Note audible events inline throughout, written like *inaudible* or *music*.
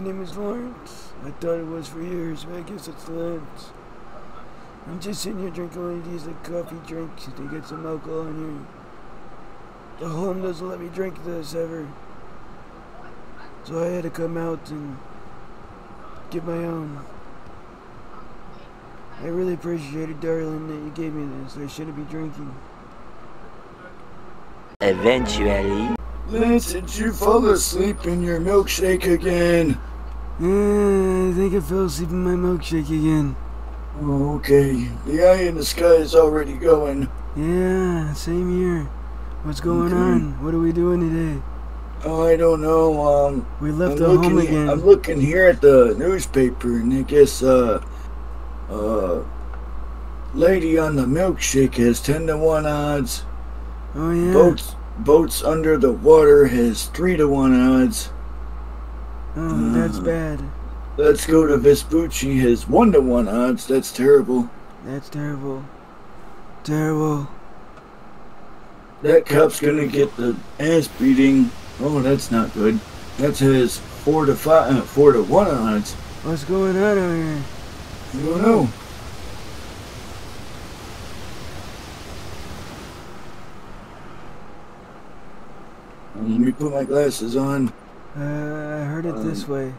my name is Lawrence. I thought it was for years, but I guess it's Lance. I'm just sitting here drinking one of these like coffee drinks to get some alcohol in here. The home doesn't let me drink this ever. So I had to come out and get my own. I really appreciate it, darling, that you gave me this. I shouldn't be drinking. Eventually. Lance, did you fall asleep in your milkshake again? Uh, I think I fell asleep in my milkshake again. Oh, okay. The eye in the sky is already going. Yeah, same here. What's going Okay. on? What are we doing today? Oh, I don't know. Um, We left I'm the looking, home again. I'm looking here at the newspaper, and I guess uh, uh, lady on the milkshake has ten to one odds. oh yeah. Boats, boats under the water has three to one odds. Oh, that's Uh. bad. Let's go to Vespucci His one to one odds. That's terrible. That's terrible. Terrible. That cop's gonna get the ass beating. Oh, that's not good. That's his four to five, uh, four to one odds. What's going on over here? I don't know. Let me put my glasses on. Uh, I heard it this Um, way.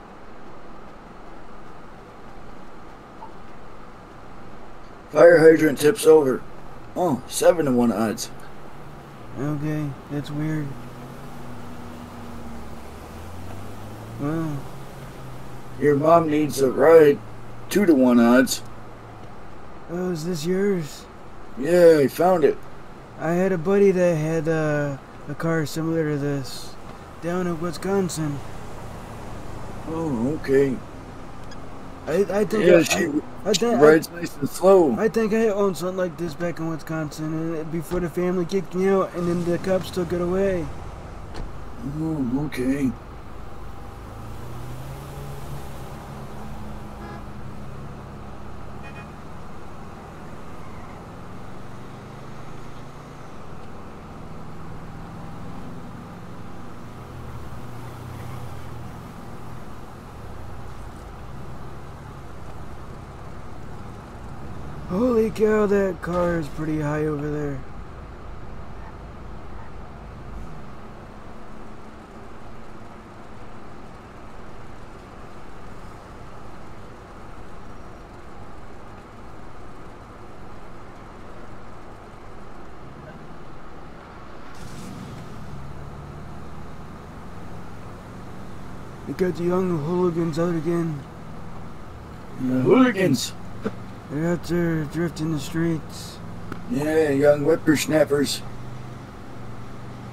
Fire hydrant tips over. Oh, seven to one odds. Okay, that's weird. Wow. Your mom needs a ride. Two to one odds. Oh, is this yours? Yeah, I found it. I had a buddy that had uh, a car similar to this down in Wisconsin. Oh, okay. I, I think Yeah, I, she I, I think rides nice and slow. I, I think I owned something like this back in Wisconsin, and before the family kicked me out, and then the cops took it away. Oh, okay. Holy cow, that car is pretty high over there. We got the young hooligans out again. The hooligans. They're out there drifting the streets. Yeah, young whippersnappers.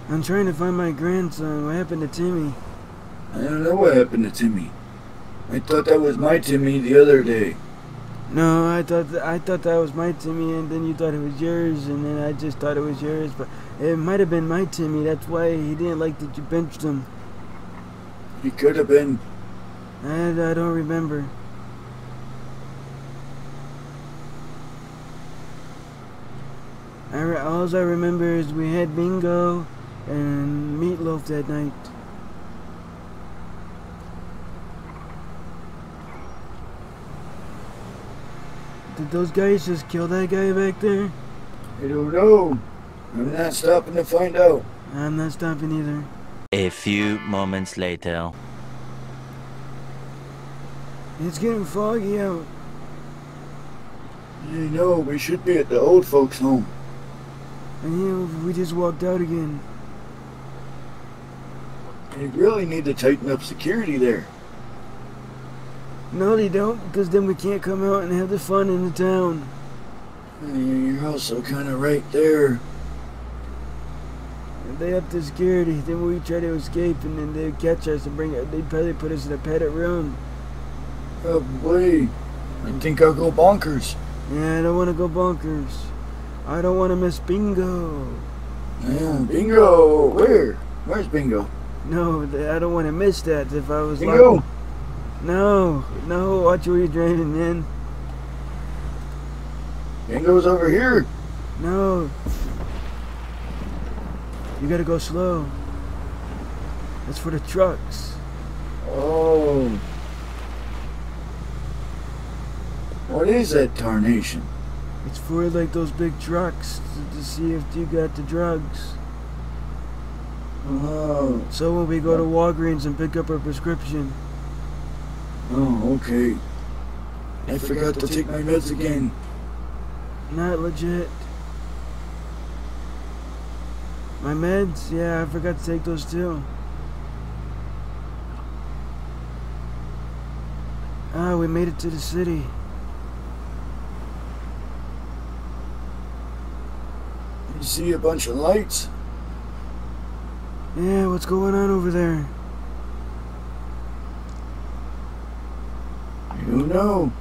I'm trying to find my grandson. What happened to Timmy? I don't know what happened to Timmy. I thought that was my Timmy the other day. No, I thought th- I thought that was my Timmy, and then you thought it was yours, and then I just thought it was yours. But it might have been my Timmy. That's why he didn't like that you benched him. He could have been. And I don't remember. I re- all I remember is we had bingo and meatloaf that night. Did those guys just kill that guy back there? I don't know. I'm not stopping to find out. I'm not stopping either. A few moments later. It's getting foggy out. You know, we should be at the old folks' home. And you know, we just walked out again. They really need to tighten up security there. No, they don't, because then we can't come out and have the fun in the town. You're also kind of right there. If they up to security, then we try to escape, and then they'd catch us and bring it. They'd probably put us in a padded room. Probably. I think I'll go bonkers. Yeah, I don't want to go bonkers. I don't want to miss bingo. Yeah, bingo. Where? Where's bingo? No, I don't want to miss that. If I was Bingo. locked- No, no. Watch where you're driving, man. Bingo's over here. No. You gotta go slow. That's for the trucks. Oh. What is that tarnation? It's for like those big trucks to, to see if you got the drugs. Oh. So when we go to Walgreens and pick up our prescription, Oh, okay. I forgot to take my meds again. not legit. My meds, yeah, I forgot to take those too. Ah, we made it to the city. You see a bunch of lights? Yeah, what's going on over there? You know.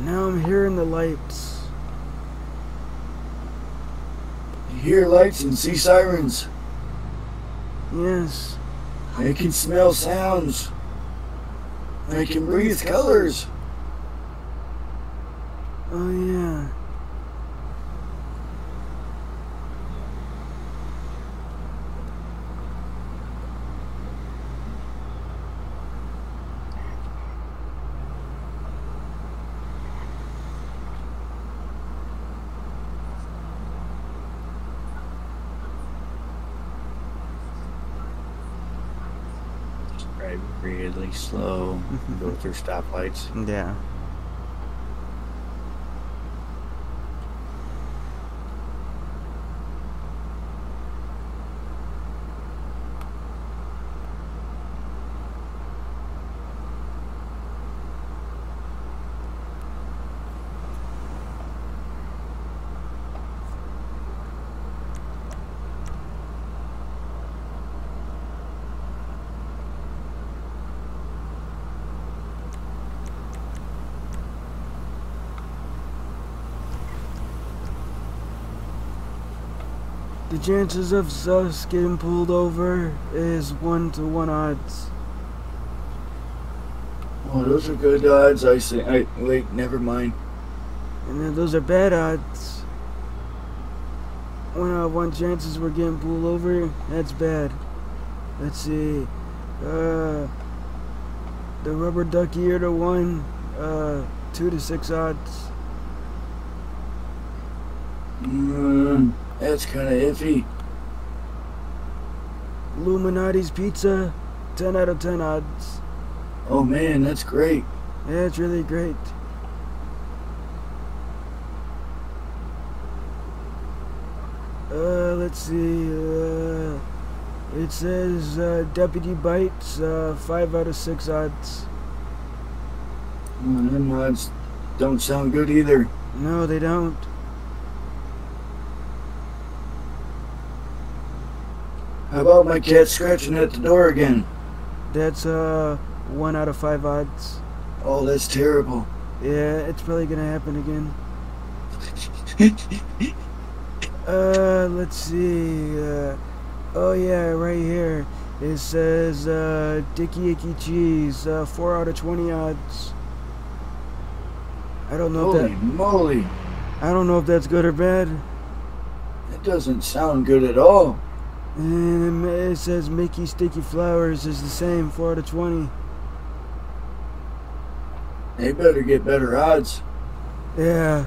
Now I'm hearing the lights. You hear lights and see sirens. Yes. I can smell sounds. I can breathe colors. Oh yeah. Drive really slow. Go *laughs* through stoplights. Yeah. The chances of us getting pulled over is one to one odds. Oh, those are good odds. I say. I wait. Never mind. And then those are bad odds. One out of one chances we're getting pulled over, that's bad. Let's see. Uh the rubber ducky are to one, uh two to six odds. Mm, that's kind of iffy. Illuminati's pizza, ten out of ten odds. Oh man, that's great. Yeah, it's really great. Uh, let's see. Uh, it says uh, Deputy Bites, uh, five out of six odds. Oh, them odds don't sound good either. No, they don't. How about my cat scratching at the door again? That's uh one out of five odds. Oh, that's terrible. Yeah, it's probably gonna happen again. *laughs* Uh, let's see. Uh, oh yeah, right here. It says uh, Dicky Icky Cheese, uh, four out of twenty odds. I don't know if Holy that. moly. I don't know if that's good or bad. That doesn't sound good at all. And it says Mickey Sticky Flowers is the same, four out of twenty. They better get better odds. Yeah.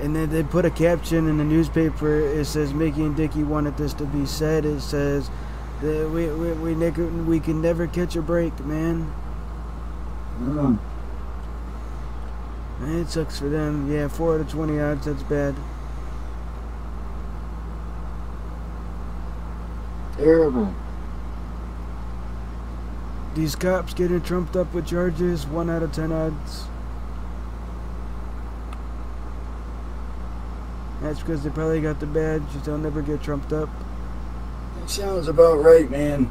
And then they put a caption in the newspaper. It says Mickey and Dickie wanted this to be said. It says that we we we, neg- we can never catch a break, man. And it sucks for them. Yeah, four out of twenty odds. That's bad. Terrible. These cops getting trumped up with charges. One out of ten odds. That's because they probably got the badge. They'll never get trumped up. That sounds about right, man.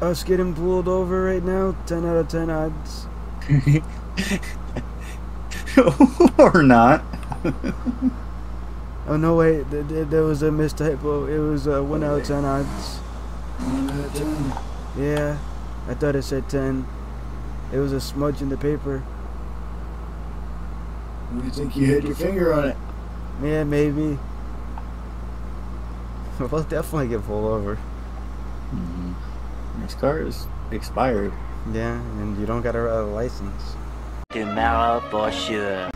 Us getting pulled over right now. Ten out of ten odds. *laughs* or not. *laughs* Oh no! Wait, th- th- there was a mistypo. It was uh, one out of ten odds. One out of ten. Yeah, I thought it said ten. It was a smudge in the paper. You think you had your finger on it? Yeah, maybe. *laughs* We'll definitely get pulled over. Mhm. This car is expired. Yeah, and you don't got a, a license. Tomorrow for sure.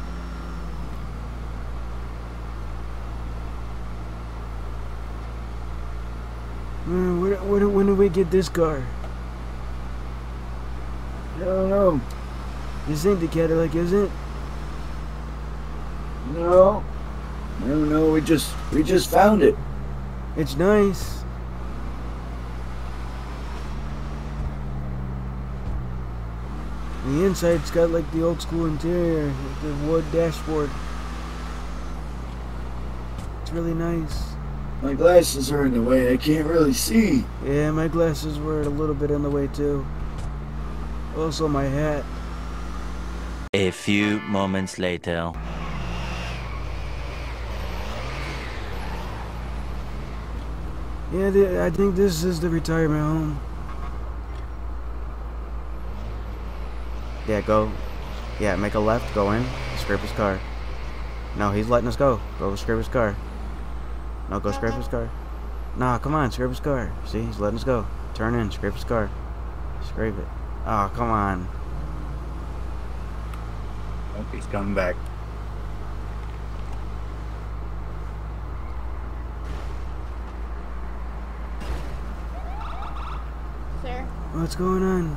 Man, when, when, did we get this car? I don't know. This ain't the Cadillac, is it? No. I don't know. We just we just found it. It's nice. The inside's got like the old school interior, the wood dashboard. It's really nice. My glasses are in the way. I can't really see. Yeah, my glasses were a little bit in the way too. Also, my hat. A few moments later. Yeah, the, I think this is the retirement home. Yeah, go. Yeah, make a left, go in, scrape his car. No, he's letting us go. Go scrape his car. No, go scrape his car. Nah, come on, scrape his car. See, he's letting us go. Turn in, scrape his car. Scrape it. Oh, come on. Oh, he's coming back. Sir. What's going on?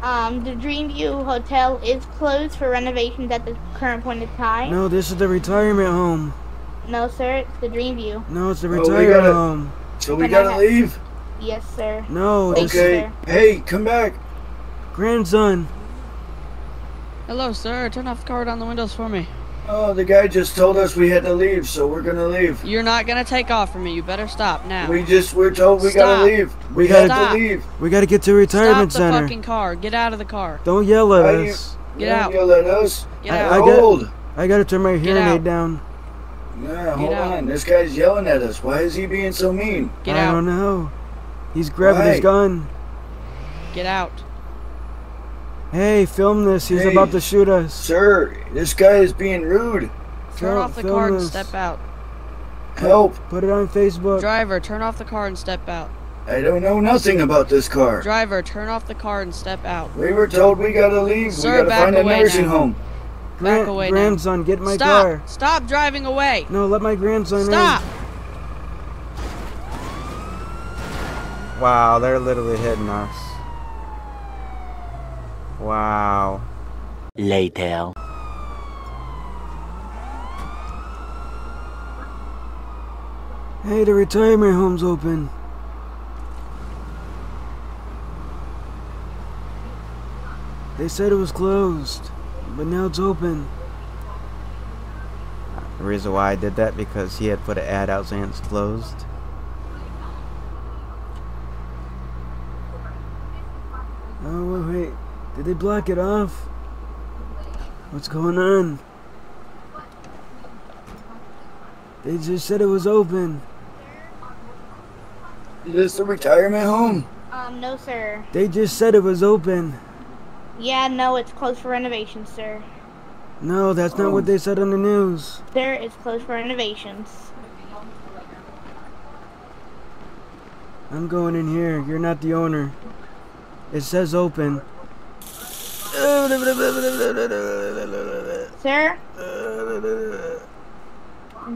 Um, the Dreamview Hotel is closed for renovations at the current point in time. No, this is the retirement home. No, sir, it's the Dreamview. No, it's the Oh, retirement gotta- home. So we gotta have- leave. Yes, sir. No, Thank this you, Okay. sir. Hey, come back. grandson. Hello, sir. Turn off the car down the windows for me. Oh, the guy just told us we had to leave, so we're gonna leave. You're not gonna take off from me. You better stop now. We just we're told we gotta leave. We We gotta- to leave. We gotta get to the Stop retirement the center. fucking car. Get out of the car. Don't yell at Why do you- us. Get Don't out. Yell at us. Get I- out. I We're got- old. I gotta turn my hearing out. aid down. Yeah, hold out. on. This guy's yelling at us. Why is he being so mean? Get I out. don't know. He's grabbing Why? his gun. Get out. Hey, film this. He's Hey. about to shoot us. Sir, this guy is being rude. Turn Film- off the film car and step out. Help. Put it on Facebook. Driver, turn off the car and step out. I don't know nothing about this car. Driver, turn off the car and step out. We were told we gotta leave. Sir, we gotta back find a away nursing now. home. Back Gran- away now. grandson, get my Stop. car. Stop driving away. No, let my grandson Stop. in. Wow, they're literally hitting us. Wow. Later. Hey, the retirement home's open. They said it was closed, but now it's open. The reason why I did that because he had put an ad out saying it's closed. Oh wait, wait, did they block it off? What's going on? They just said it was open. Is this a retirement home? Um, no, sir. They just said it was open. Yeah, no, it's closed for renovations, sir. No, that's not what they said on the news. Sir, it's closed for renovations. I'm going in here. You're not the owner. It says open. Sir,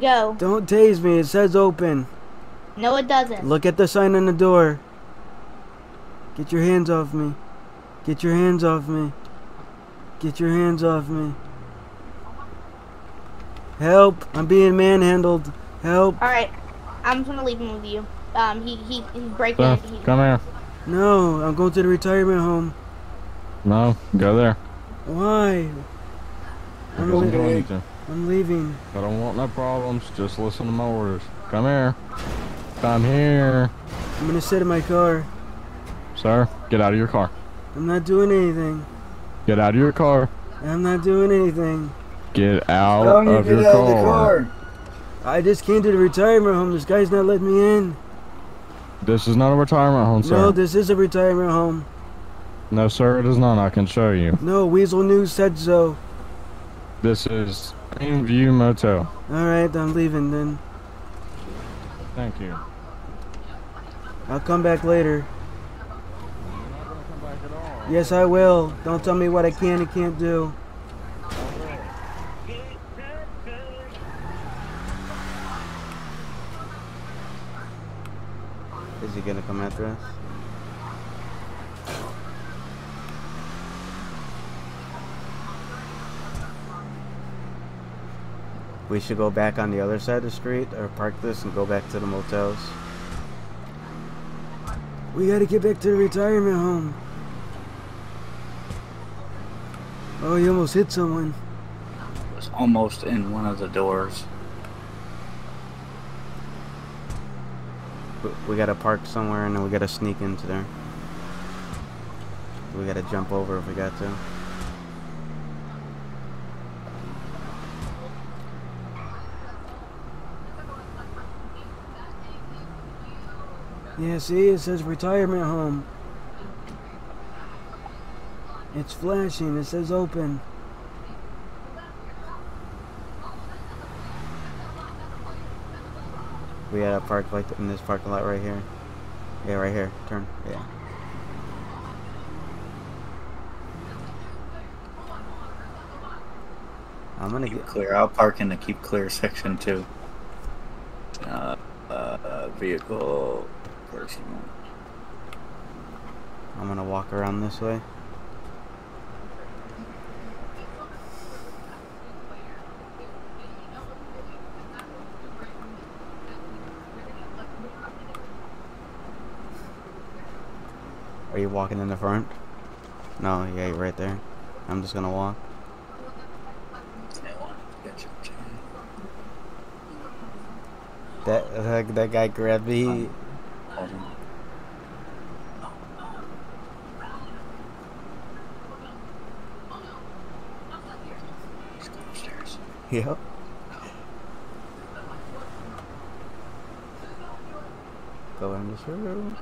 go. Don't tase me. It says open. No, it doesn't. Look at the sign on the door. Get your hands off me. Get your hands off me. Get your hands off me. Help! I'm being manhandled. Help! All right, I'm just gonna leave him with you. Um, he he he's breaking. Sir, he- come here. No, I'm going to the retirement home. No, go there. Why? I'm, Don't do li- anything. I'm leaving. I don't want no problems. Just listen to my orders. Come here. Come here. I'm gonna sit in my car. Sir, get out of your car. I'm not doing anything. Get out of your car. I'm not doing anything. Get out How do you of get your out of the car. car? I just came to the retirement home. This guy's not letting me in. This is not a retirement home, sir. No, this is a retirement home. no, sir, it is not. I can show you. No, Weasel News said so. This is Greenview Motel. Alright, I'm leaving then. Thank you. I'll come back later. Yes, I will. Don't tell me what I can and can't do. Is he gonna come after us? We should go back on the other side of the street or park this and go back to the motels. We gotta get back to the retirement home. Oh, you almost hit someone. was almost in one of the doors. We- We gotta park somewhere and then we gotta sneak into there. We gotta jump over if we got to. Yeah, see, it says retirement home. It's flashing, it says open. We gotta park like in this parking lot right here. Yeah, right here. Turn. Yeah. I'm gonna Keep get. clear. I'll park in the keep clear section too. Uh, uh, vehicle personal. I'm gonna walk around this way. Walking in the front? No, yeah, you're right there. I'm just gonna walk. That that, that guy grabbed me. Yep. Go in this room.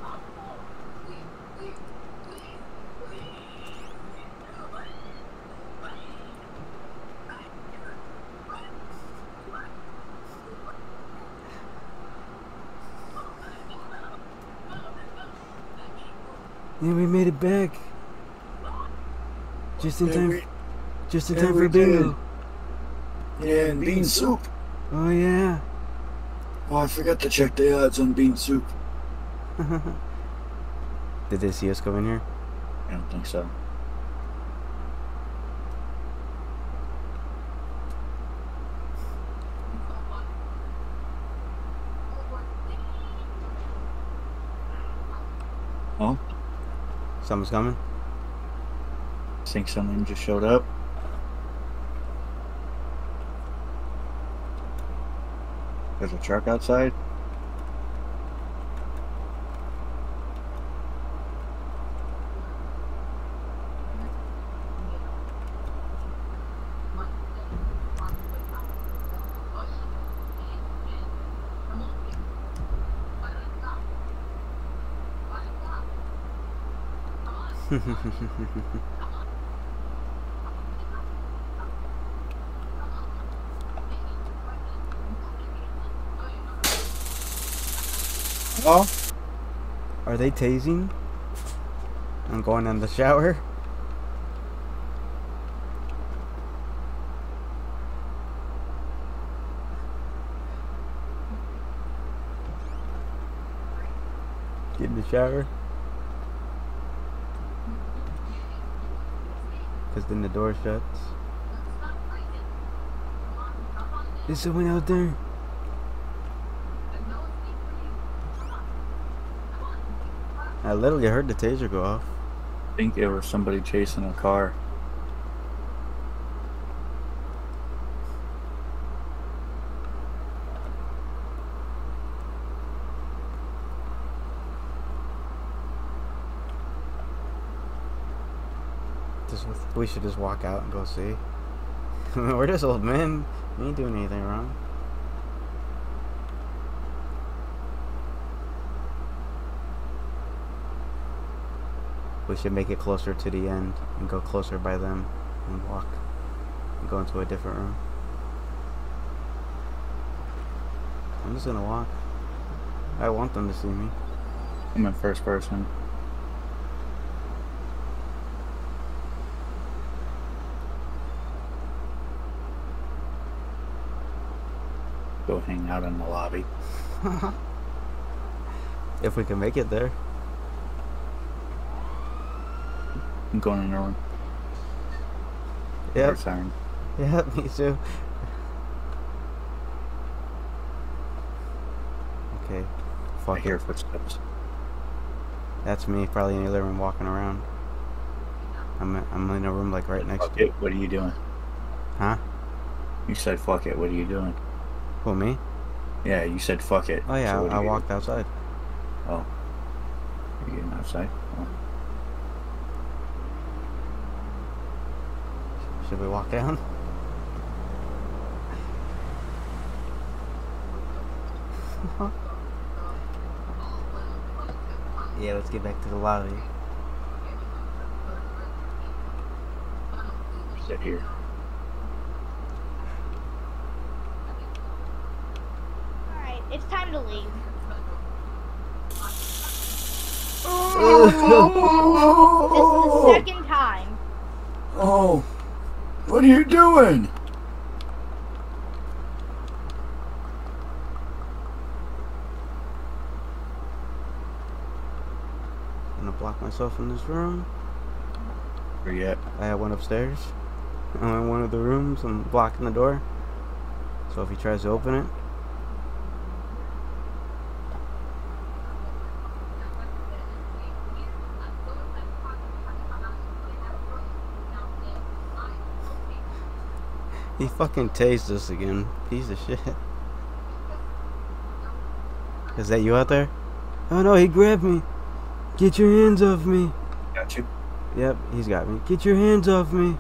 Yeah, we made it back. Just in Yeah, time. we- just in yeah, time for bingo. did. Yeah, and bean soup. Oh yeah. Oh, I forgot to check the odds on bean soup. *laughs* Did they see us go in here? I don't think so. Oh, Someone's coming. think someone just showed up. There's a truck outside. Oh, Are they tasing? I'm going in the shower. Get in the shower. Because then the door shuts. There's someone out there. I literally heard the taser go off. I think it was somebody chasing a car. Just, we should just walk out and go see. *laughs* We're just old men. We ain't doing anything wrong. We should make it closer to the end and go closer by them and walk. and go into a different room. I'm just gonna walk. I want them to see me. I'm in first person. Go hang out in the lobby. *laughs* If we can make it there. I'm going in the room. Yep. Siren. Yeah, *laughs* me too. Okay. I Fuck hear it. footsteps. That's me, probably in the other room walking around. I'm I'm in a room like right next Fuck to it. What are you doing? Huh? You said fuck it. What are you doing? Who me? Yeah, you said fuck it. Oh yeah, So I, I are you- walked outside. Oh. Are you getting outside? Oh. Should we walk down? *laughs* yeah, let's get back to the lobby. Sit here. Alright, it's time to leave. This is the second time. Oh, what are you doing? I'm gonna block myself in this room. Where you at? I went upstairs. I'm in one of the rooms. I'm blocking the door. So if he tries to open it, he fucking tased us again. Piece of shit. Is that you out there? Oh no, he grabbed me. Get your hands off me. Got you. Yep, he's got me. Get your hands off me.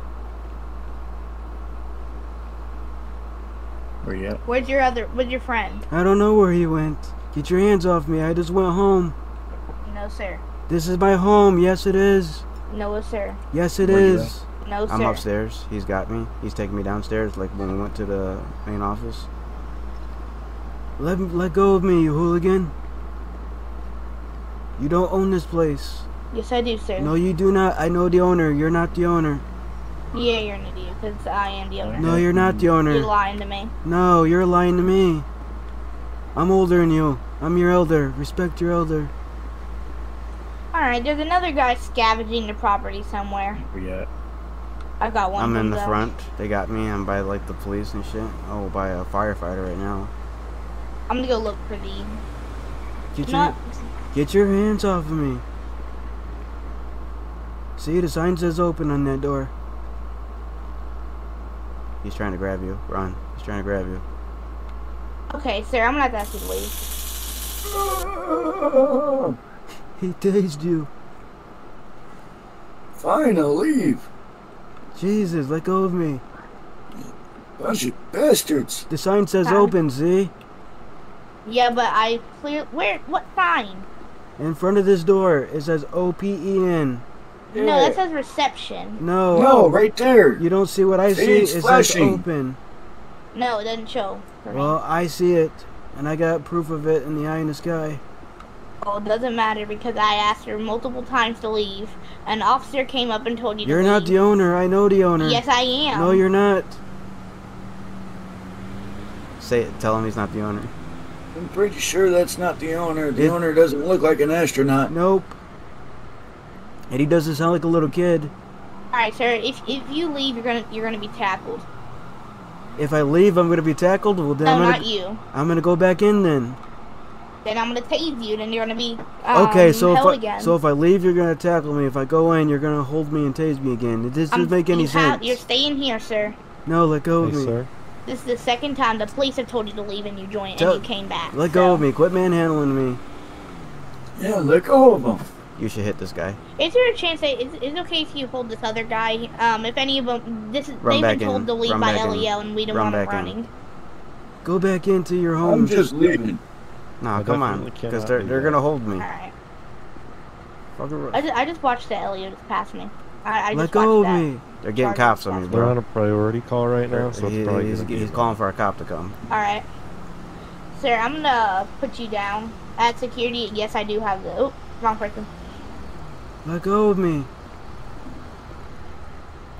Where you at? Where's your other? Where's your friend? I don't know where he went. Get your hands off me. I just went home. No, sir. This is my home. Yes, it is. No, sir. Yes, it Where you is. No, sir. I'm upstairs. He's got me. He's taking me downstairs like when we went to the main office. Let me, let go of me, you hooligan. You don't own this place. Yes, I do, sir. No, you do not. I know the owner. You're not the owner. Yeah, you're an idiot, because I am the owner. No, you're not the owner. You're lying to me. No, you're lying to me. I'm older than you. I'm your elder. Respect your elder. Alright, there's another guy scavenging the property somewhere. Where you at? I got one. I'm in the though. front. They got me. I'm by like the police and shit. Oh, by a firefighter right now. I'm gonna go look for the. Get your Not. get your hands off of me. See, the sign says open on that door. He's trying to grab you. Run. He's trying to grab you. Okay, sir, I'm gonna have to ask you to leave. *laughs* He tased you. Fine, I'll leave. Jesus, let go of me. Bunch of bastards. The sign says Hi. open, see? Yeah, but I clear. Where? What sign? In front of this door, it says O P E N. No, that says reception. No. No, right there. You don't see what I See, see? it's it says flashing. open. No, it doesn't show. Well, I see it. And I got proof of it in the eye in the sky. Well, it doesn't matter because I asked her multiple times to leave. An officer came up and told you You're to not leave. the owner. I know the owner. Yes, I am. No, you're not. Say it. Tell him he's not the owner. I'm pretty sure that's not the owner. The It- owner doesn't look like an astronaut. Nope. And he doesn't sound like a little kid. All right, sir. If if you leave, you're gonna you're gonna be tackled. If I leave, I'm gonna be tackled. Well, then No, I'm gonna not you. I'm gonna go back in then. Then I'm gonna tase you. Then you're gonna be um, okay, so if held I, again. so if I leave, you're gonna tackle me. If I go in, you're gonna hold me and tase me again. This doesn't I'm- make any you have- sense. You're staying here, sir. No, let go of me. sir. This is the second time the police have told you to leave and you joined Tell- and you came back. Let go of me. Quit manhandling me. Yeah, let go of him. You should hit this guy. Is there a chance that is is it okay if you hold this other guy? Um, if any of them, this is Run they've been told in. to leave Run by back in. Leo and we don't Run want them back in. running. Go back into your home. I'm just leaving. No, I come on, because they're they're that. gonna hold me. All right. Fuck. I just, I just watched the Elio just pass me. I, I Let just go of that. me. They're getting Charge cops on me, him. They're on a priority call right now, so He- it's probably he's, he's calling for a cop to come. All right, sir. I'm gonna put you down at security. Yes, I do have the. Oh, wrong person. Let go of me.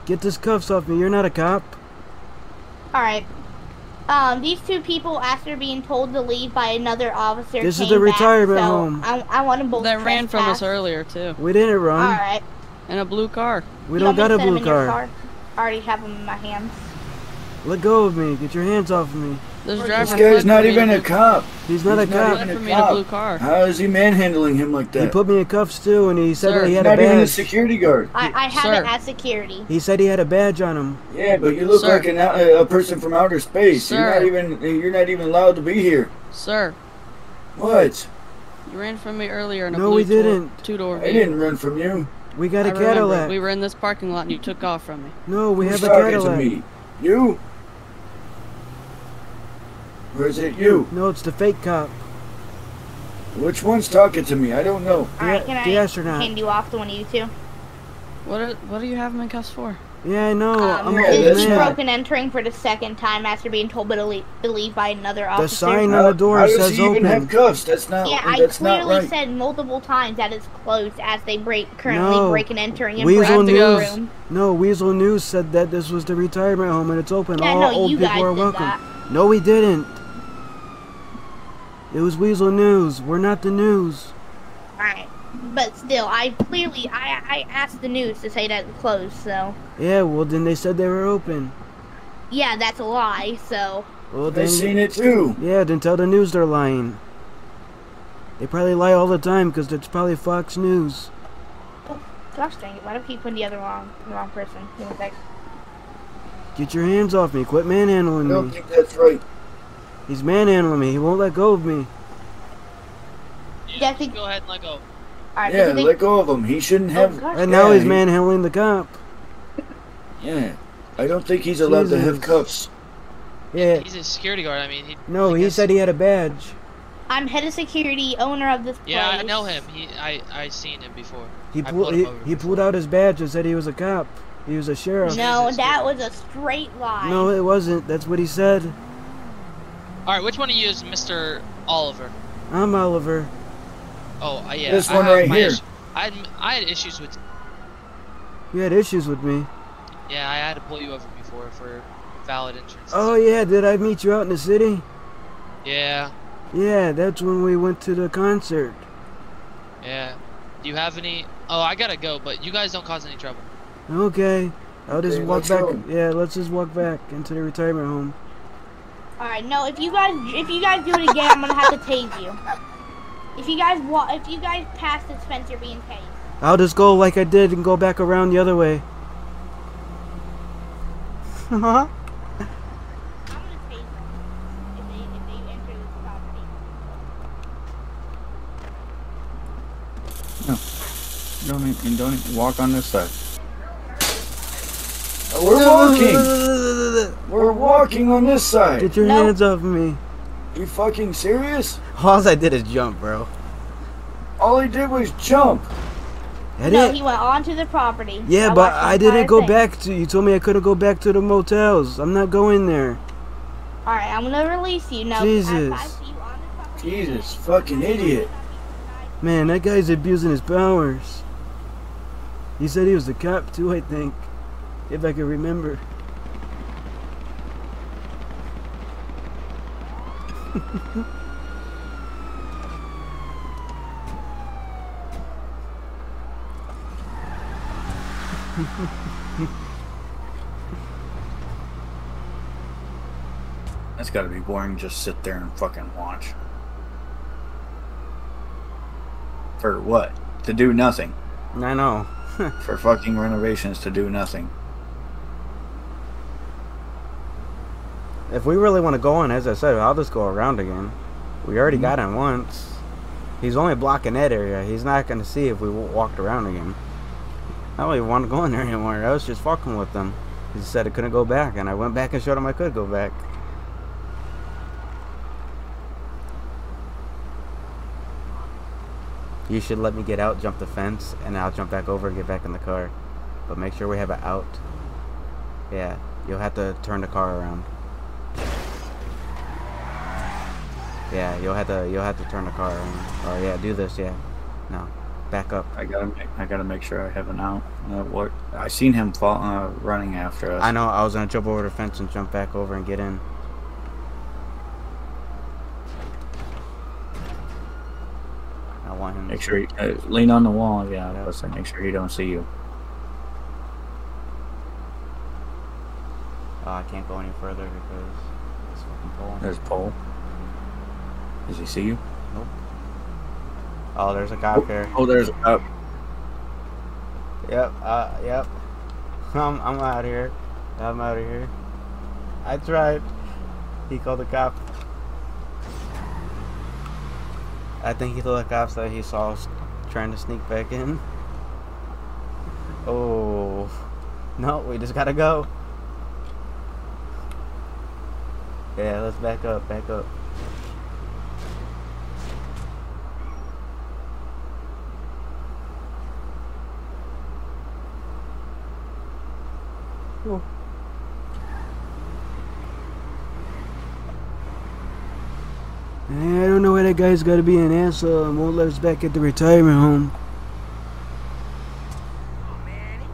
Get this cuffs off me. You're not a cop. All right. Um, these two people, after being told to leave by another officer, This is came the back, retirement so home. I, I want them both. They ran from us earlier too, We didn't run. right. in a blue car. We You don't got a to set 'em blue in your car. I already have them in my hands. Let go of me. Get your hands off of me. This This guy's not from me in even a cop. He's not He's a cop. even a from a blue car. How is he manhandling him like that? He put me in cuffs too, and he said Sir. that he had a badge. not even a security guard. I, I have Sir. it as security. He said he had a badge on him. Yeah, but you look Sir. like an, uh, a person from outer space. You're not even. You're not even allowed to be here. Sir, What? you ran from me earlier in a No, blue we didn't. two door I didn't run from you. We got a I remember. Cadillac. We were in this parking lot and you took off from me. No, we Who's have a talking Cadillac. to me? You? Or is it you? No, it's the fake cop. Which one's talking to me? I don't know. All right, can the I astronaut. hand you off to one of you two? What are, what do you have him in cuffs for? Yeah, I know. Um, I'm yeah, an old that's he's man. not- broken entering for the second time after being told to leave, by another officer. The sign on the door how does says he even open. have cuffs? That's not. Yeah, I that's not clearly right. said multiple times that it's closed as they break currently No. break and entering and Weasel break the News. room. No, Weasel News said that this was the retirement home and it's open. Yeah, All no, old you people guys are welcome. that. No, we didn't. It was Weasel News. We're not the news. Alright. But still, I clearly I I asked the news to say that it's closed, so Yeah, well then they said they were open. yeah, that's a lie, so Well I then, seen it too. yeah, then tell the news they're lying. They probably lie all the time because it's probably Fox News. Oh, gosh dang it, why do I keep putting the other wrong the wrong person? Give me a sec. Get your hands off me. Quit manhandling I don't me. think that's right. He's manhandling me. He won't let go of me. Yeah, I think Go ahead and let go. alright, Yeah, I let go of him. He shouldn't oh, have. gosh, And now Yeah, he's he- manhandling the cop. *laughs* Yeah, I don't think he's allowed to have Jesus. cuffs. Yeah. He's a security guard. I mean, he. No, I he guess- said he had a badge. I'm head of security, owner of this place. Yeah, I know him. He, I, I seen him before. He pulled pulled he, he pulled out his badge and said he was a cop. He was a sheriff. No, that was a straight lie. No, it wasn't. That's what he said. All right, which one of you is Mr. Oliver? I'm Oliver. Oh, uh, yeah. This I one have right here. I had, I had issues with. You had issues with me. Yeah, I had to pull you over before for valid entrance. Oh yeah, did I meet you out in the city? Yeah, Yeah, that's when we went to the concert. yeah. Do you have any? Oh, I gotta go, but you guys don't cause any trouble. Okay. I'll just Okay, walk back. go. Yeah, let's just walk back into the retirement home. Alright, no, if you guys if you guys do it again, I'm gonna have to tase you. If you guys wa- if you guys pass this fence, you're being tased. I'll just go like I did and go back around the other way. Uh-huh. I'm gonna tase them if they if they enter this property. Don't even, don't even walk on this side. We're walking. We're walking on this side. Get your No. hands off me. You fucking serious? All I did is jump, bro. All he did was jump. I No, didn't- he went onto the property. Yeah, I but I didn't go thing. back to. You told me I couldn't go back to the motels. I'm not going there. Alright, I'm gonna release you. now. Jesus. I, I see you on the property. Jesus, fucking idiot. Man, that guy's abusing his powers. He said he was a cop too, I think. If I can remember. That's gotta be boring. Just sit there and fucking watch. For what? To do nothing. I know. For fucking renovations to do nothing. If we really want to go on, as I said, I'll just go around again. We already Mm-hmm. got him once. He's only blocking that area. He's not going to see if we walked around again. I don't even want to go in there anymore. I was just fucking with him. He said I couldn't go back, and I went back and showed him I could go back. You should let me get out, jump the fence, and I'll jump back over and get back in the car. But make sure we have it out. Yeah, you'll have to turn the car around. Yeah, you'll have to you'll have to turn the car around. Or yeah, do this. Yeah, no, back up. I gotta make, I gotta make sure I have an out. Uh, what I seen him fall, uh, running after us. I know. I was gonna jump over the fence and jump back over and get in. I want him. Make sure he, uh, lean on the wall. Yeah, that was to make sure he don't see you. Oh, I can't go any further because it's fucking pole. There's pole. Does he see you? Nope. Oh, there's a cop here. Oh, there's a cop. Yep. Uh. Yep. *laughs* I'm. I'm out here. I'm out of here. I tried. He called the cop. I think he told the cops that he saw us trying to sneak back in. *laughs* Oh. No, we just gotta go. Yeah, let's back up, back up. Oh. I don't know why that guy's got to be an asshole and won't let us back at the retirement home.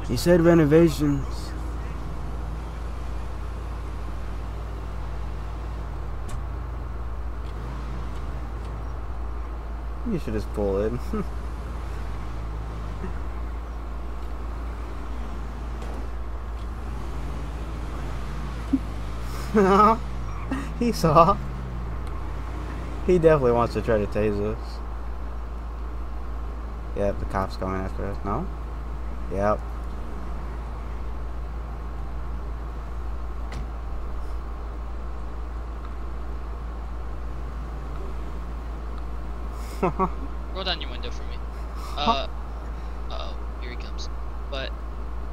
He said renovations. You should just pull in. *laughs* *laughs* he saw. He definitely wants to try to tase us. Yep, the cops coming after us. No? Yep. *laughs* Roll down your window for me. Uh, uh-oh, here he comes. But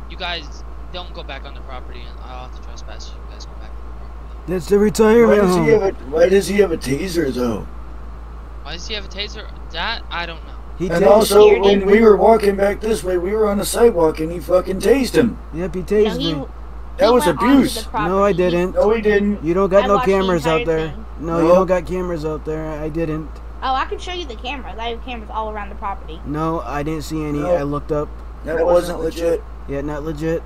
you guys don't go back on the property, and I'll have to trespass. You guys go back on the property. That's the Why retirement does he home. have a Why does he have a taser though? Why does he have a taser? That I don't know. He And tased. also, when we were walking back this way, we were on the sidewalk and he fucking tased him. Yep, he No, tased he, me. That was abuse. No, I didn't. No, he didn't. You don't got I no watched the cameras out there. thing. No, you No. don't got cameras out there. I didn't. Oh, I can show you the cameras. I have cameras all around the property. No, I didn't see any. No. I looked up. That wasn't legit. Yeah, not legit.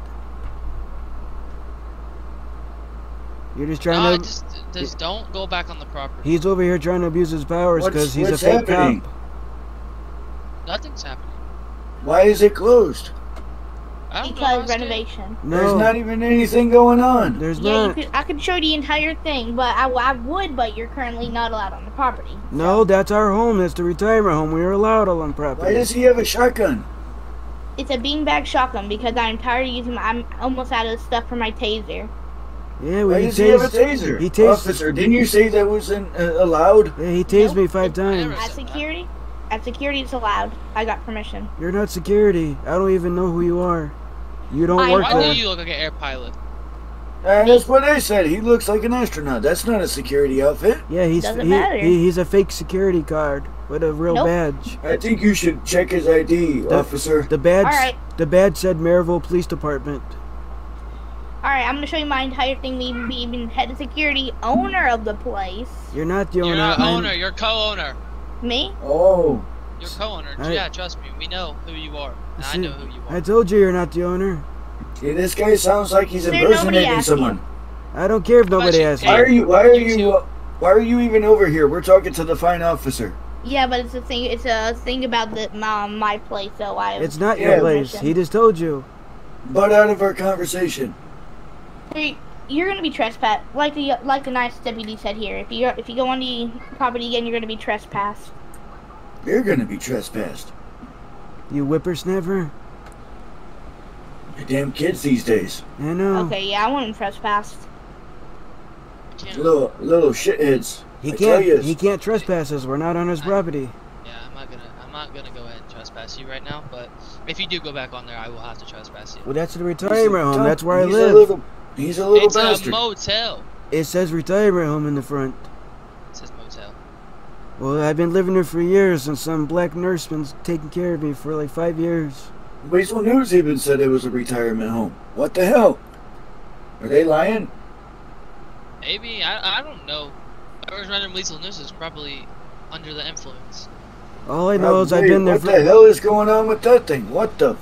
You're just No, trying to. just, just don't go back on the property. He's over here trying to abuse his powers because he's a what's fake happening? cop. Nothing's happening. Why is it closed? I don't. Because ask renovation. No, There's not even anything going on. there's Yeah, you not. could, I could show the entire thing, but I, I would, but you're currently not allowed on the property. No, that's our home. That's the retirement home. We are allowed on property. Why property. does he have a shotgun? It's a beanbag shotgun because I'm tired of using my, I'm almost out of stuff for my taser. Yeah, Why well, he does he have a taser? he tased- Officer, didn't you say that wasn't uh, allowed? Yeah, he tased Nope. me five times. At security, at security it's allowed. I got permission. You're not security. I don't even know who you are. You don't I work Why know. there. do you look like an air pilot? And that's what I said. He looks like an astronaut. That's not a security outfit. Yeah, he's he, he- he's a fake security card with a real Nope. badge. I think you should check his ID, The- officer. The badge. Alright. The badge said Maryville Police Department. All right, I'm gonna show you my entire thing. Me being head of security, owner of the place. You're not the owner. You're not I'm- owner. You're co-owner. Me? Oh, You're co-owner. I- yeah, trust me. We know who you are. And I know who you are. I told you you're not the owner. see, this guy sounds like he's Sir, nobody impersonating asked you. someone. I don't care if nobody asks Why are you. you? Why are You you? uh, Why are you even over here? We're talking to the fine officer. Yeah, but it's a thing. It's a thing about the my, my place. So I. It's not Yeah. your place. He just told you. But out of our conversation. Hey, You're gonna be trespassed, like the like the nice deputy said here. If you if you go on the property again, you're gonna be trespassed. You're gonna be trespassed. You whippersnapper. You damn kids these days. I know. Okay, yeah, I want him trespassed. Little little shitheads. He I can't. you. He can't trespass us. We're not on his property. Yeah, I'm not gonna. I'm not gonna go ahead and trespass you right now. But if you do go back on there, I will have to trespass you. Well, that's the retirement home. That's where I he's live. A little, he's a little it's bastard. a motel. It says retirement home in the front. It says motel. Well, I've been living here for years, and some black nurse been taking care of me for like five years. Weazel News even said it was a retirement home. What the hell? Are they lying? Maybe I I don't know. Whoever's running lethal news is probably under the influence. All I know is I've been there What for. the hell is going on with that thing? What the?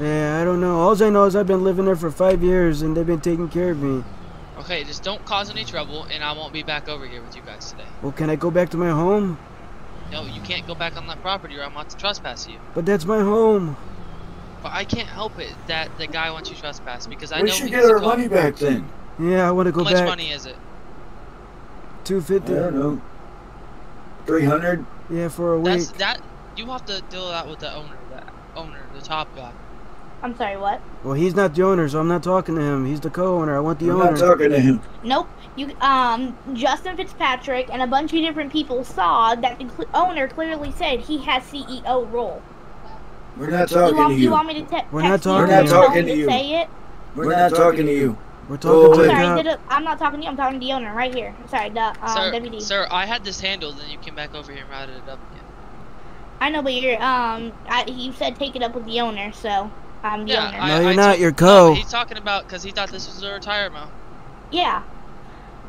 Yeah, I don't know. All I know is I've been living there for five years and they've been taking care of me. Okay, just don't cause any trouble, and I won't be back over here with you guys today. Well, can I go back to my home? No, you can't go back on that property, or I'm about to trespass you. But that's my home. But I can't help it that the guy wants you trespass because I we know should he's get our a cop. money back then. Yeah, I want to go back. How much back. money is it? 250 I don't know. Three hundred. Yeah, for a week. That's that. You have to deal that with the owner, the owner, the top guy. I'm sorry, what? Well, he's not the owner, so I'm not talking to him. He's the co-owner. I want the I'm owner. not talking to him. Nope. You um Justin Fitzpatrick and a bunch of different people saw that the cl- owner clearly said he has CEO role. We're not You talking want, to you you. want me to te- We're text not you talking and to tell you. Talking to you. say it? We're not talking to you. We're talking to Oh, the. Sorry, cop. did it, I'm not talking to you. I'm talking to the owner right here. I'm Sorry, the um, sir, WD. sir, I had this handled, and you came back over here and routed it up again. I know, but you're um, I, you said take it up with the owner, so I'm the Yeah, owner. I- No, you're I not, told- you're no, co. he's talking about because he thought this was a retirement. yeah.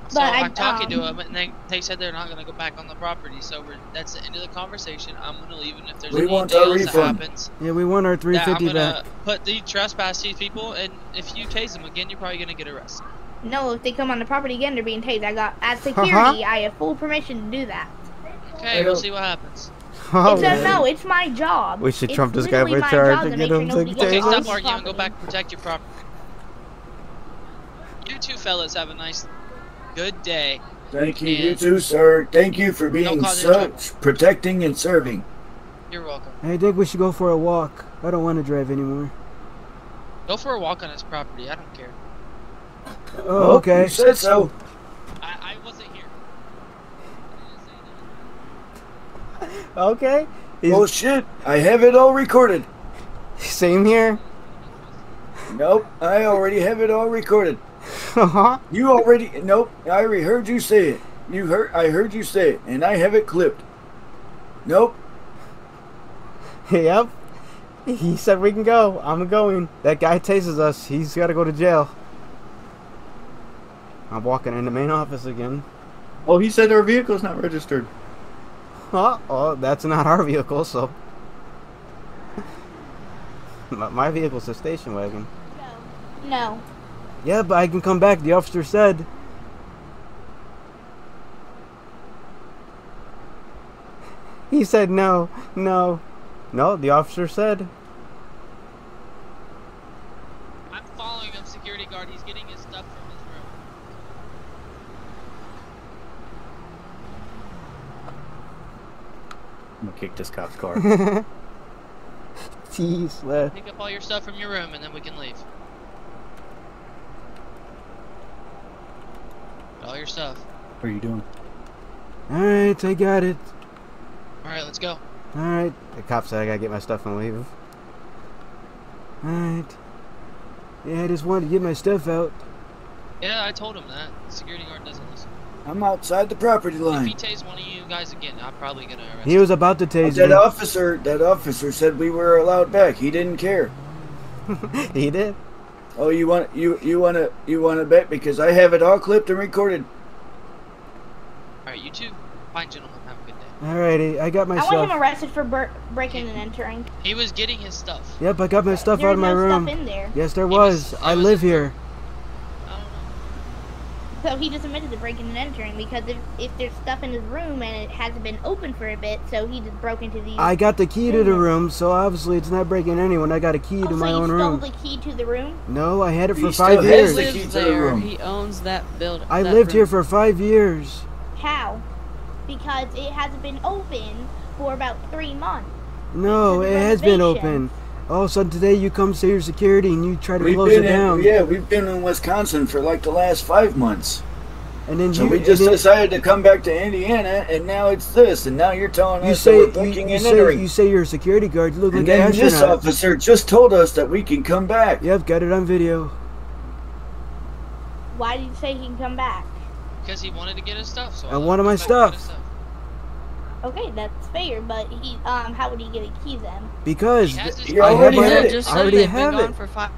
So But I- I'm talking to um, him, and they, they said they're not gonna go back on the property. So we're, that's the end of the conversation. I'm gonna leave, and if there's We anything want our else that happens, Yeah, we want our three yeah, I'm gonna back. put the trespass these people, and if you tase them again, you're probably gonna get arrested. No, if they come on the property again, they're being tased. I got as *laughs* security, I have full permission to do that. Okay, we'll see what happens. Oh, it's a, no, it's my job. We should trump this guy literally for my charge job and to get make sure him to nobody Okay, Hey, gets on stop arguing. Go back and protect your property. You two fellas have a nice, good day. Thank you, you And- too, sir. Thank you for being such protecting and serving. You're welcome. I think we should go for a walk. I don't want to drive anymore. Go for a walk on his property. I don't care. Oh, okay. You said so. I, I wasn't here. *laughs* Okay. He's, Oh shit! I have it all recorded. Same here. Nope, I already have it all recorded. Uh-huh. You already nope. I already heard you say it. You heard. I heard you say it, and I have it clipped. Nope. yep. He said we can go. I'm going. That guy tases us. He's got to go to jail. I'm walking in the main office again. Oh, he said our vehicle's not registered. *laughs* Oh, that's not our vehicle, so. *laughs* My my vehicle's a station wagon. No. Yeah, but I can come back. The officer said. *laughs* He said no, no. No, the officer said. I'm following him, security guard. He's getting his stuff from his room. I'm gonna kick this cop's car. *laughs* Jeez, lad. Pick up all your stuff from your room, and then we can leave. All your stuff. what are you doing? Alright, I got it. All right, let's go. Alright. The cop said I gotta get my stuff and leave. Alright. Yeah, I just wanted to get my stuff out. Yeah, I told him that. The security guard doesn't listen. I'm outside the property line. If he line. one of you guys again, I'm probably gonna arrest He him. was about to tase That me. officer. That officer said we were allowed back. He didn't care. *laughs* he did. Oh, you want you you want to you want to bet because I have it all clipped and recorded. All right, you two, fine gentlemen, have a good day. Alrighty, I got my I want him arrested for bur- breaking and entering. He was getting his stuff. Yep, I got my stuff There out was of my no room. stuff in there. Yes, there was- was. I live in- here. I. So he just admitted to breaking and entering because if, if there's stuff in his room and it hasn't been open for a bit, so he just broke into the. I got the key to the room, so obviously it's not breaking anyone. I got a key oh, to so my own room. you own stole the key to the room? No, I had it for He five still years. has the He key lives to the there. room. He owns that building. I that lived here for five years. How? Because it hasn't been open for about three months. No, it has been open. All of a sudden today you come to your security and you try to We've close been it down. in, yeah, we've been in Wisconsin for like the last five months. And then So you, we just then decided to come back to Indiana, and now it's this, and now you're telling you us say that we're you, you and say entering. you say you're a security guard. You look and like an then this officer just told us that we can come back. Yep, got it on video. Why did you say he can come back? Because he wanted to get his stuff. So I let wanted my go back and get his stuff. Okay, that's fair, but he um how would he get a key then? Because He has his You I have already my, had it. I already they've been it. for five.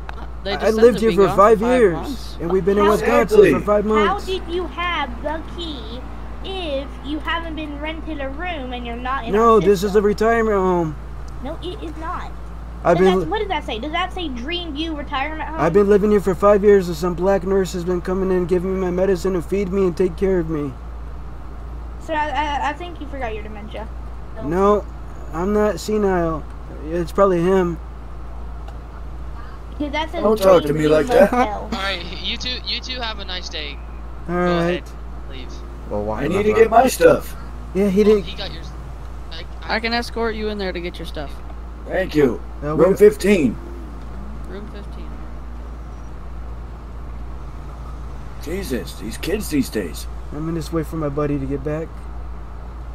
They just I lived here for gone five, five years, months. and we've been in How- Wisconsin Exactly. for five months. How did you have the key if you haven't been rented a room and you're not in a No, our this is a retirement home. No, it is not. I've Does that- been what does that say? Does that say Dreamview Retirement Home? I've been living here for five years, and some black nurse has been coming in, giving me my medicine, and feed me and take care of me. So I, I, I think you forgot your dementia. No, I'm not senile. It's probably him. Because that says Don't talk to me like that. *laughs* All right, you two, you two have a nice day. All Go right. ahead, leave. Well, why? I need to get my stuff. Yeah, he Well, did. he got yours. I, I, I can escort you in there to get your stuff. Thank you. Uh, Room 15. Room 15. Jesus, these kids these days. I'm gonna just wait for my buddy to get back.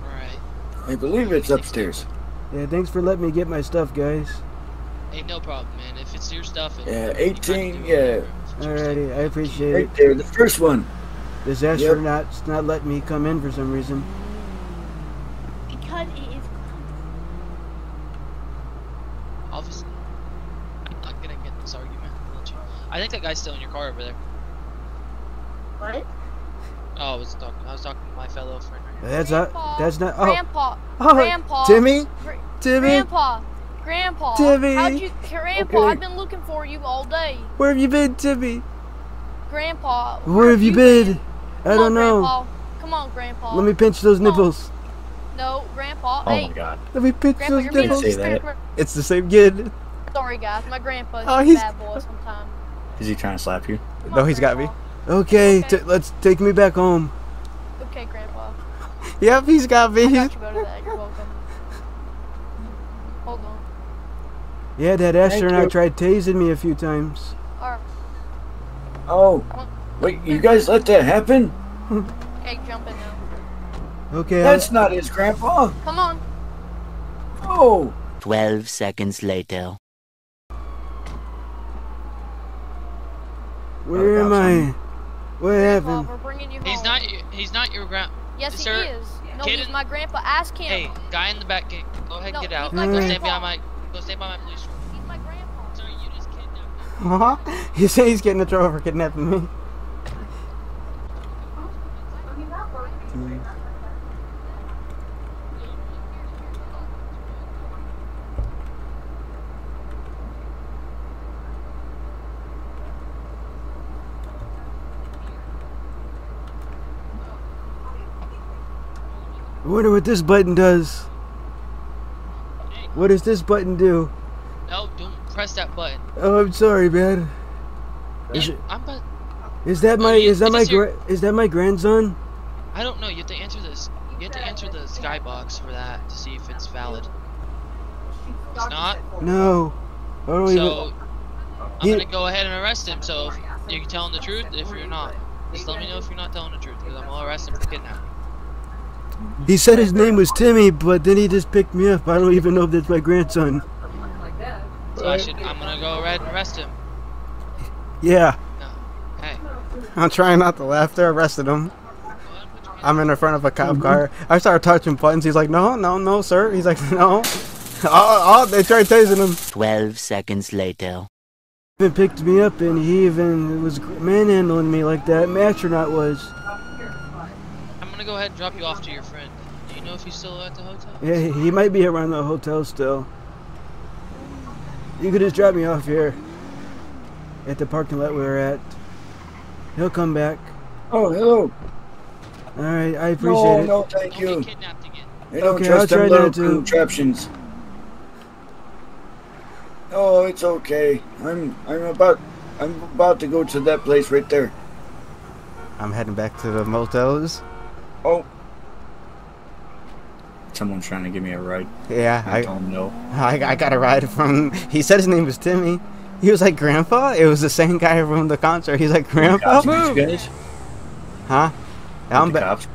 all right. I believe it's upstairs. Yeah, thanks for letting me get my stuff, guys. Hey, no problem, man. If it's your stuff. And Yeah, 18, yeah. whatever. If it's your stuff. Alrighty, I appreciate it. Right there, the first one. This astronaut's not letting me come in for some reason. Because it is. Obviously, I'm not gonna get this argument. I'll let you- I think that guy's still in your car over there. What? Oh, I was talking. I was talking to my fellow friend. Right here. That's not. That's not. Oh, Grandpa. oh Grandpa. Timmy, Gr- Timmy, Grandpa. Grandpa. Timmy. How'd you, Grandpa, Okay. I've been looking for you all day. where have you been, Timmy? Grandpa. Where have you been? I Come don't on, know. Grandpa. Come on, Grandpa. Let me pinch those Come on. nipples. No, Grandpa. Oh hey, my god. Let me pinch Grandpa, those nipples. Say that. It's the same kid. Sorry, guys. My grandpa. Oh, he's, he's- a bad boy sometimes. Is he trying to slap you? Come No, on, he's got me. Grandpa. Okay, Okay. t- let's take me back home. Okay, Grandpa. *laughs* Yep, he's got me. I got you better than that. You're welcome. Hold on. Yeah, that you. astronaut tried tasing me a few times. Alright. Oh, wait, you guys let that happen? *laughs* Hey, jump in now. Okay, I- That's not his grandpa. Come on. Oh, 12 seconds later. where am I? What Grandpa, happened? we're bringing you home. He's not. He's not your grand. Yes, Sir, he is. No, he's in- my grandpa. Ask him. Hey, guy in the back. Get, go ahead, No, get out. he's my Go stand grandpa. behind my. Go stand by my police truck. He's my grandpa. Sir, you just kidnapped him. Huh? You say he's getting in trouble for kidnapping me? I wonder what this button does. What does this button do? No, don't press that button. Oh, I'm sorry, man. Is it? I'm but Is that No, my? you- Is that my? is your- is that my grandson? I don't know. You have to answer this. You have to answer the skybox for that to see if it's valid. It's not. No. I don't even. So I'm He- gonna go ahead and arrest him. So if you're telling the truth, if you're not, just let me know if you're not telling the truth, because I'm gonna arrest him for kidnapping. He said his name was Timmy, but then he just picked me up. I don't even know if that's my grandson. So I should. I'm gonna go ahead and arrest him. Yeah. Hey. I'm trying not to laugh. They arrested him. Go ahead and put your hands I'm in the front of a cop Mm-hmm. car. I started touching buttons. He's like, no, no, no, sir. He's like, no. *laughs* oh, oh, they tried tasing him. 12 seconds later. Even picked me up, and he even was manhandling me like that astronaut was. I'm gonna go ahead and drop you off to your friend. Do you know if he's still at the hotel? Yeah, he might be around the hotel still. You could just drop me off here at the parking lot we were at. He'll come back. oh, hello. All right, I appreciate No, it. no, thank Don't you. get kidnapped again. I Okay, trust I'll try little not to. contraptions. Oh, it's okay. I'm I'm about I'm about to go to that place right there. I'm heading back to the motels. Oh, Someone's trying to give me a ride. Yeah, I I, him no. *laughs* I, I got a ride from. He said his name was Timmy. He was like, Grandpa? It was the same guy from the concert. He's like, Grandpa? Cops? Huh? I'm the cops?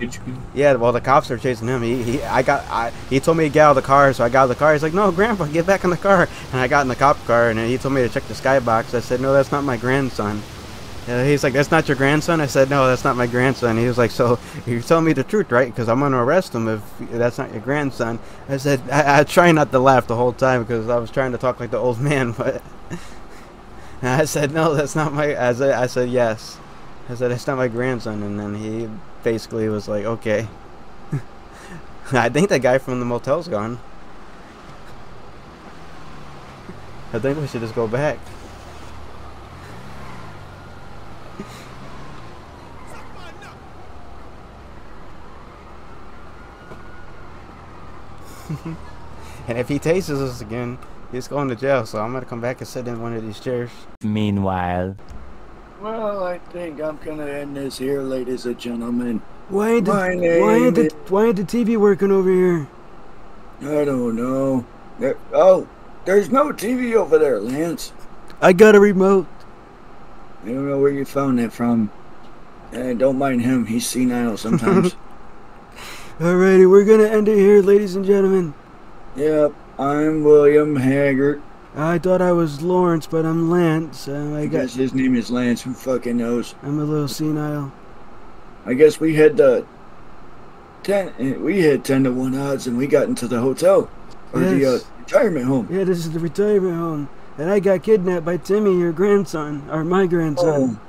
Yeah, well, the cops are chasing him. He, he, I got, I, he told me to get out of the car, so I got out of the car. He's like, "No, Grandpa, get back in the car." And I got in the cop car, and he told me to check the skybox. I said, "No, that's not my grandson." And he's like, "That's not your grandson." I said, "No, that's not my grandson." He was like, "So you're telling me the truth, right? Because I'm gonna arrest him if that's not your grandson." I said, I, "I try not to laugh the whole time because I was trying to talk like the old man, *laughs* but." I said, no, that's not my. I said, I said yes. I said that's not my grandson, and then he basically was like, okay. *laughs* I think that guy from the motel's gone. I think we should just go back. *laughs* and if he tases us again, he's going to jail. So I'm gonna come back and sit in one of these chairs. Meanwhile. Well, I think I'm gonna end this here, ladies and gentlemen. Why ain't the, My why ain't the, why ain't the TV working over here? I don't know. There, oh, there's no TV over there, Lance. I got a remote. I don't know where you found that from. Eh, don't mind him. He's senile sometimes. *laughs* Alrighty, we're gonna end it here, ladies and gentlemen. yep, I'm William Haggart. I thought I was Lawrence, but I'm Lance. Uh, I I guess his name is Lance. Who fucking knows? I'm a little senile. I guess we had the ten. eh, We had ten to one odds, and we got into the hotel or the uh, retirement home. Yeah, this is the retirement home. And I got kidnapped by Timmy, your grandson, or my grandson. Oh,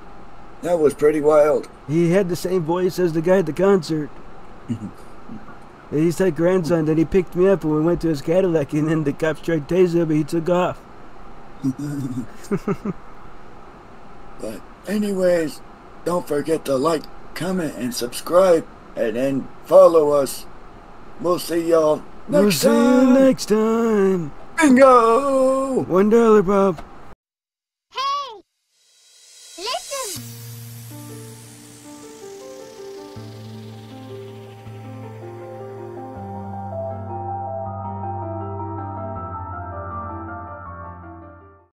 that was pretty wild. He had the same voice as the guy at the concert. *laughs* He's that grandson. Then he picked me up and we went to his Cadillac, and then the cops tried to tase him, but he took off. *laughs* But anyways, don't forget to like, comment, and subscribe, and then follow us. We'll see y'all next we'll next see you next time. Bingo! One dollar, Bob.